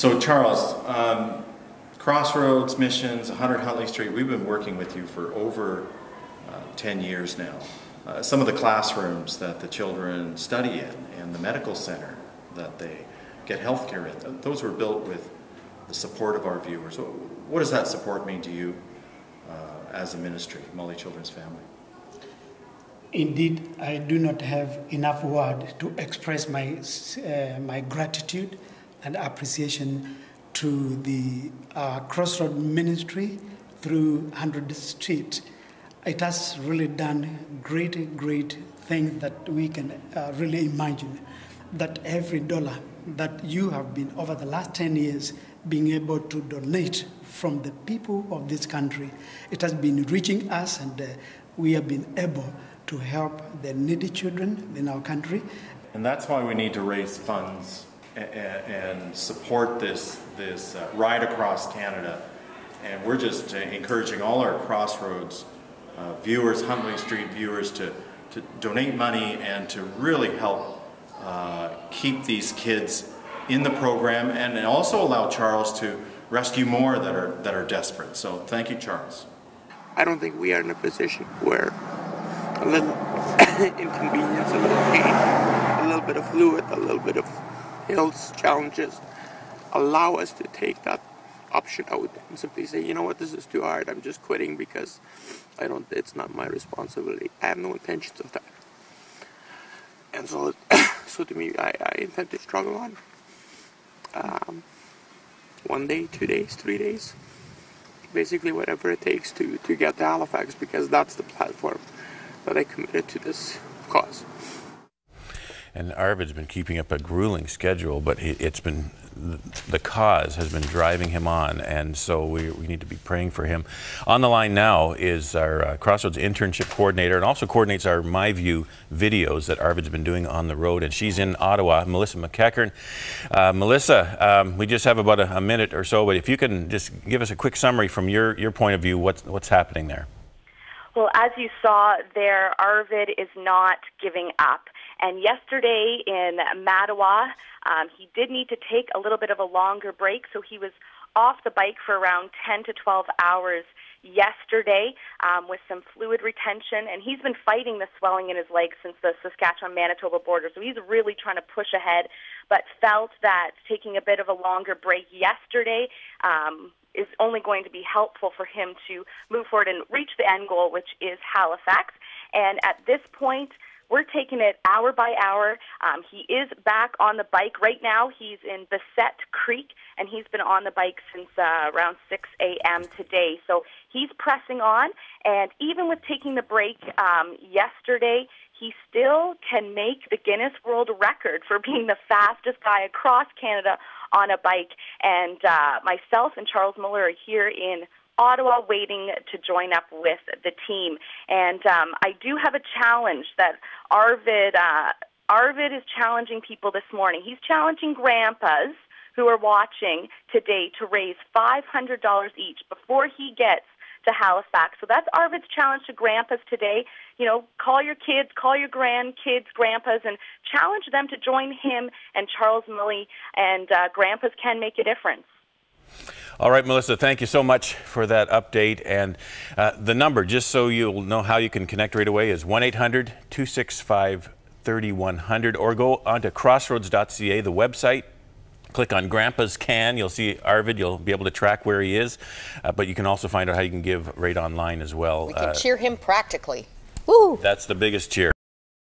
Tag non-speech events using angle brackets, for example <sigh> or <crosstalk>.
So Charles, um, Crossroads Missions, 100 Huntley Street, we've been working with you for over uh, 10 years now. Uh, some of the classrooms that the children study in and the medical center that they get health care in, those were built with the support of our viewers. What does that support mean to you uh, as a ministry, Mully Children's Family? Indeed, I do not have enough word to express my, uh, my gratitude and appreciation to the uh, Crossroad Ministry through 100 Street. It has really done great, great things that we can uh, really imagine. That every dollar that you have been over the last 10 years being able to donate from the people of this country, it has been reaching us and uh, we have been able to help the needy children in our country. And that's why we need to raise funds and support this, this uh, ride across Canada. And we're just uh, encouraging all our Crossroads uh, viewers, Huntley Street viewers, to, to donate money and to really help uh, keep these kids in the program and also allow Charles to rescue more that are, that are desperate. So thank you, Charles. I don't think we are in a position where a little <coughs> inconvenience, a little pain, a little bit of fluid, a little bit of hills, challenges, allow us to take that option out and simply say, you know what, this is too hard. I'm just quitting because I don't. It's not my responsibility. I have no intentions of that. And so, <coughs> so to me, I, I intend to struggle on. Um, one day, two days, three days, basically whatever it takes to to get to Halifax because that's the platform that I committed to this cause and Arvid's been keeping up a grueling schedule, but it's been the cause has been driving him on, and so we, we need to be praying for him. On the line now is our uh, Crossroads internship coordinator and also coordinates our MyView videos that Arvid's been doing on the road, and she's in Ottawa, Melissa McEachern. Uh, Melissa, um, we just have about a, a, minute or so, but if you can just give us a quick summary from your, your point of view, what's, what's happening there? Well, as you saw there, Arvid is not giving up. And yesterday in Mattawa, um, he did need to take a little bit of a longer break, so he was off the bike for around 10 to 12 hours yesterday um, with some fluid retention, and he's been fighting the swelling in his legs since the Saskatchewan Manitoba border. So he's really trying to push ahead, but felt that taking a bit of a longer break yesterday um, is only going to be helpful for him to move forward and reach the end goal, which is Halifax. And at this point, we're taking it hour by hour. Um, he is back on the bike right now. He's in Bessette Creek, and he's been on the bike since uh, around 6 a.m. today. So he's pressing on, and even with taking the break um, yesterday, he still can make the Guinness World Record for being the fastest guy across Canada on a bike. And uh, myself and Charles Mully are here in Ottawa waiting to join up with the team. And um, I do have a challenge that Arvid, uh, Arvid is challenging people this morning. He's challenging grandpas who are watching today to raise $500 each before he gets to Halifax. So that's Arvid's challenge to grandpas today. You know, call your kids, call your grandkids, grandpas, and challenge them to join him and Charles Mully, and uh, grandpas can make a difference. All right, Melissa, thank you so much for that update. And uh, the number, just so you'll know how you can connect right away, is 1 800 265 3100 or go onto crossroads.ca, the website. Click on Grandpa's Can. You'll see Arvid. You'll be able to track where he is. Uh, but you can also find out how you can give right online as well. We can uh, cheer him practically. Woo! That's the biggest cheer.